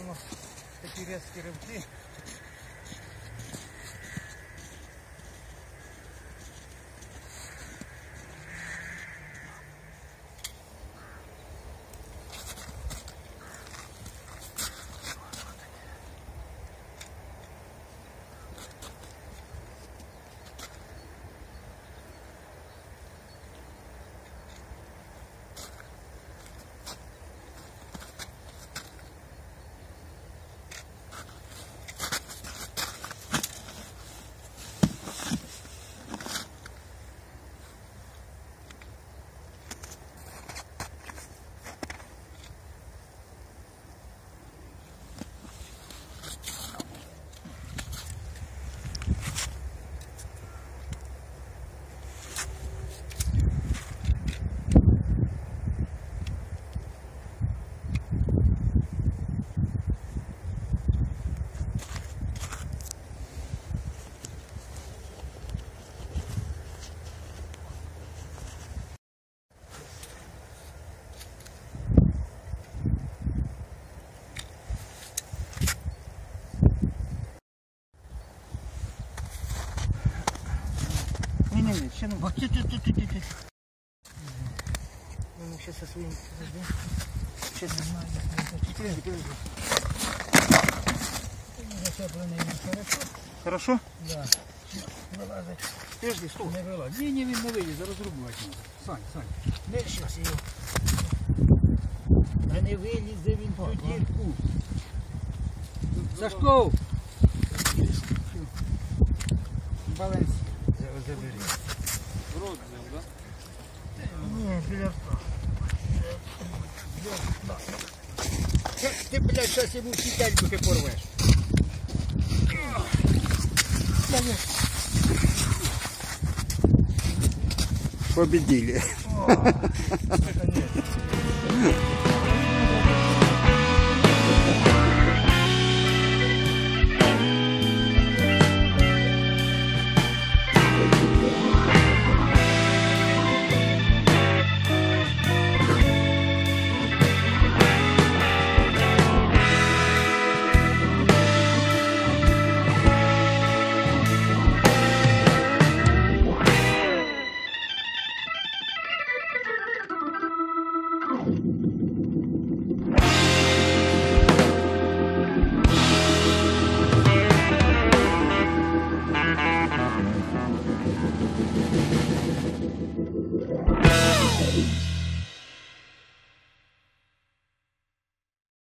поэтому такие резкие рывки. ні, ще не. О, ти, ти, ти, ти, ти, ти. Ну, ще со своїм подожди. Ще не знаю, як не Подожди, подожди. Хорошо? Хорошо? Да. Вилазить. Подожди, стой. Не вилазить. Ні, ні, він не вилізе, розрубувати можна. Сань, Сань. Не, щас його. Та не вилізе він в ту дірку. Сашко! Баланс. Забери. Ні, біля рта. Ти, блядь, зараз йому всі тельбухи порвеш. Победили.